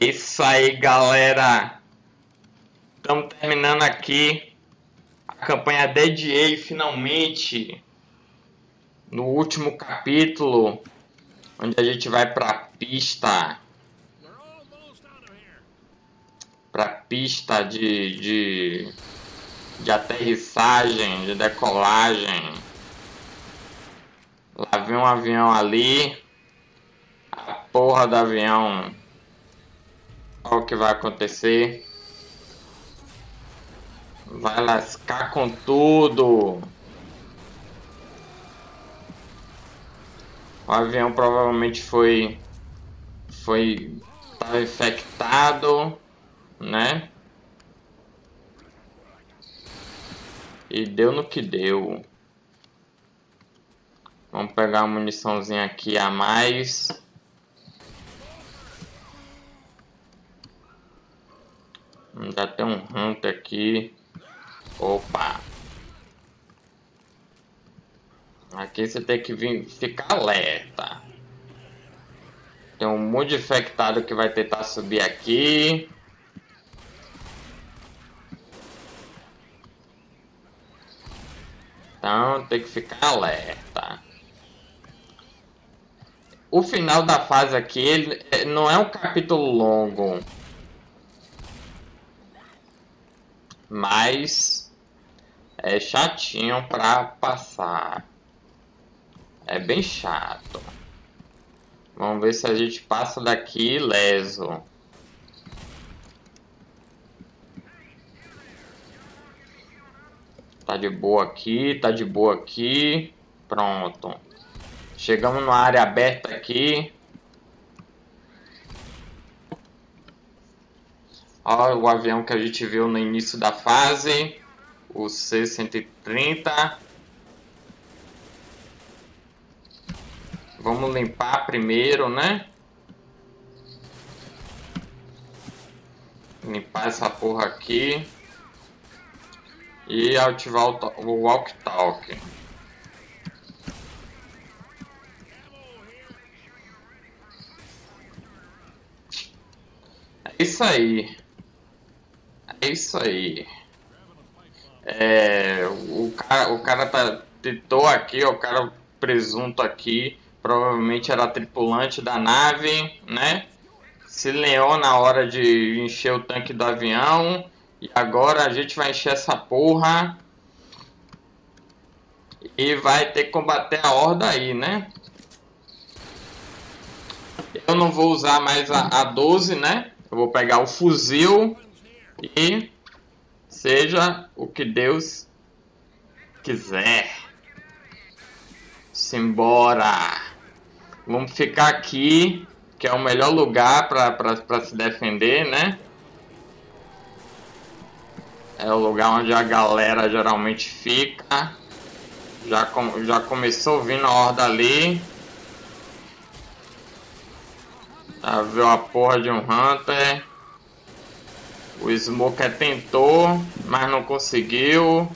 Isso aí, galera. Estamos terminando aqui a campanha DDA finalmente. No último capítulo, onde a gente vai para a pista. Para pista de, de, de aterrissagem, de decolagem. Lá vem um avião ali. A porra do avião o que vai acontecer. Vai lascar com tudo. O avião provavelmente foi foi estava infectado, né? E deu no que deu. Vamos pegar uma muniçãozinha aqui a mais. Ainda tem um Hunter aqui. Opa! Aqui você tem que vir, ficar alerta. Tem um monte de infectado que vai tentar subir aqui. Então tem que ficar alerta. O final da fase aqui ele, não é um capítulo longo. Mas é chatinho para passar. É bem chato. Vamos ver se a gente passa daqui leso. Tá de boa aqui, tá de boa aqui. Pronto. Chegamos numa área aberta aqui. Olha o avião que a gente viu no início da fase, o C-130. Vamos limpar primeiro, né? Limpar essa porra aqui. E ativar o walk-talk. É isso aí. Isso aí. É, o cara, o cara tá, tentou aqui, o cara presunto aqui, provavelmente era tripulante da nave, né? Se leou na hora de encher o tanque do avião. E agora a gente vai encher essa porra. E vai ter que combater a horda aí, né? Eu não vou usar mais a, a 12, né? Eu vou pegar o fuzil e seja o que Deus quiser. Simbora! Vamos ficar aqui, que é o melhor lugar para se defender, né? É o lugar onde a galera geralmente fica. Já, com, já começou vindo a horda ali. Já viu a porra de um Hunter. O Smoker tentou, mas não conseguiu.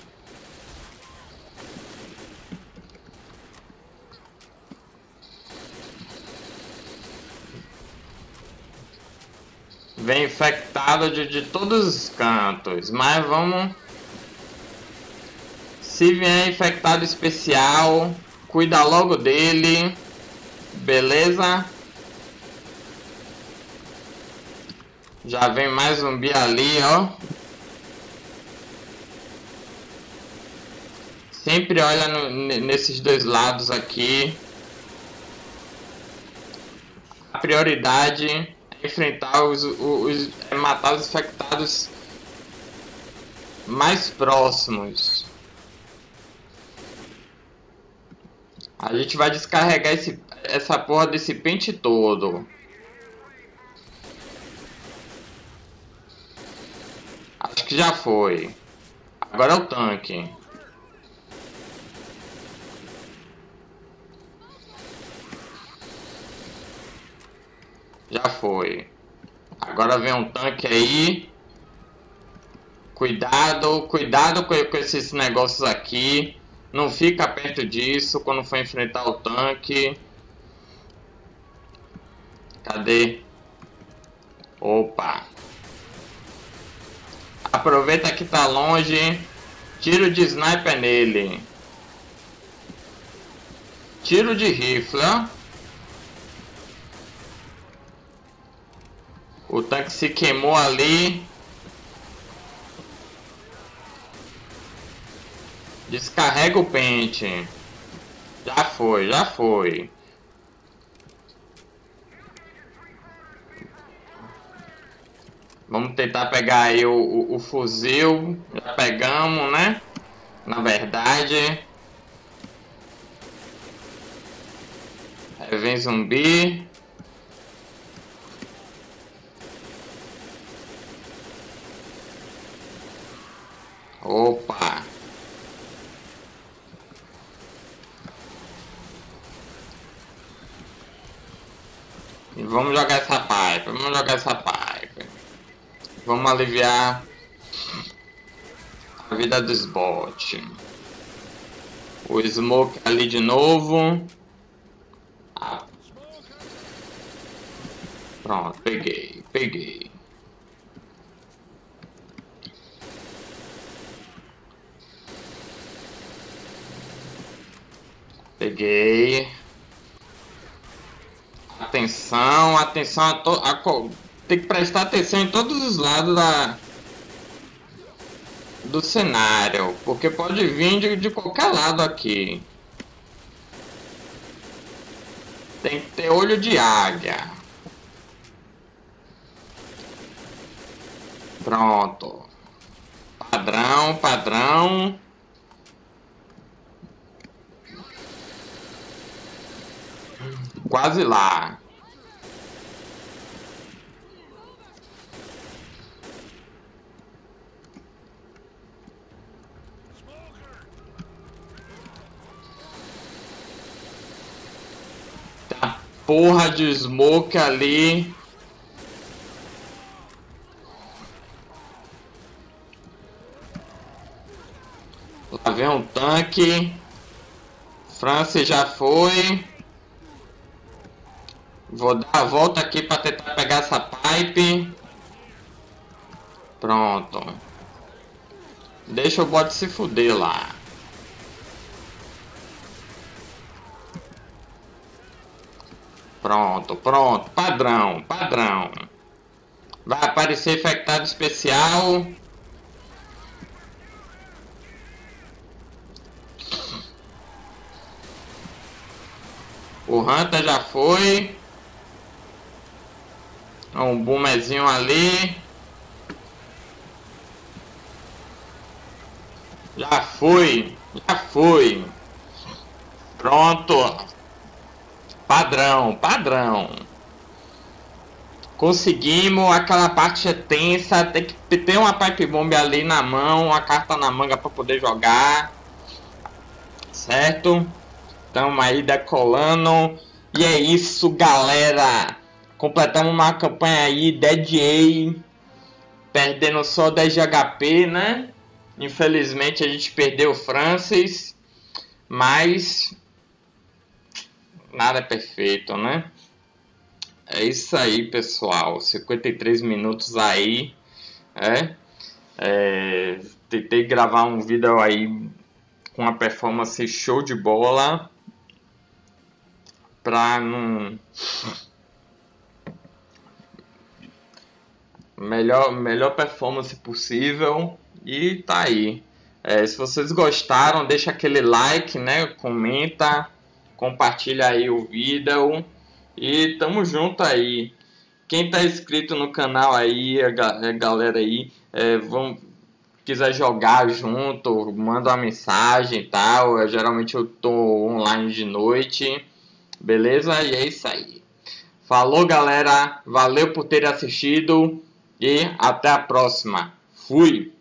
Vem infectado de, de todos os cantos, mas vamos... Se vier infectado especial, cuida logo dele, beleza? Já vem mais zumbi ali, ó. Sempre olha no, nesses dois lados aqui. A prioridade é enfrentar os, os, é matar os infectados mais próximos. A gente vai descarregar esse, essa porra desse pente todo. Acho que já foi. Agora é o tanque. Já foi. Agora vem um tanque aí. Cuidado, cuidado com, com esses negócios aqui. Não fica perto disso quando for enfrentar o tanque. Cadê? Opa. Aproveita que tá longe. Tiro de sniper nele. Tiro de rifle. O tanque se queimou ali. Descarrega o pente. Já foi, já foi. Vamos tentar pegar aí o, o, o fuzil. Já pegamos, né? Na verdade. Aí vem zumbi. Opa! E vamos jogar essa pipe, vamos jogar essa. Vamos aliviar a vida dos bots. O smoke ali de novo. Ah. Pronto, peguei, peguei. Peguei. Atenção, atenção a, to a tem que prestar atenção em todos os lados da do cenário, porque pode vir de, de qualquer lado aqui. Tem que ter olho de águia. Pronto. Padrão, padrão. Quase lá. Tá porra de smoke ali. Lá vem um tanque. França já foi. Vou dar a volta aqui para tentar pegar essa pipe. Pronto. Deixa o bot se fuder lá. Pronto, pronto. Padrão, padrão. Vai aparecer infectado especial. O Hunter já foi. Um boomerzinho ali. Já foi. Já foi. Pronto. Padrão, padrão. Conseguimos, aquela parte é tensa, tem que ter uma pipe bomb ali na mão, uma carta na manga para poder jogar. Certo? Estamos aí decolando. E é isso, galera. Completamos uma campanha aí, Dead A, perdendo só 10 de HP, né? Infelizmente a gente perdeu o Francis, mas nada é perfeito, né? É isso aí, pessoal. 53 minutos aí, é? é tentei gravar um vídeo aí com uma performance show de bola pra não melhor, melhor performance possível e tá aí. É, se vocês gostaram, deixa aquele like, né? Comenta, compartilha aí o vídeo e tamo junto aí. Quem tá inscrito no canal aí, a, galera aí, é, vão, quiser jogar junto, manda uma mensagem e tal. Eu, geralmente eu tô online de noite, beleza? E é isso aí. Falou, galera. Valeu por ter assistido e até a próxima. Fui!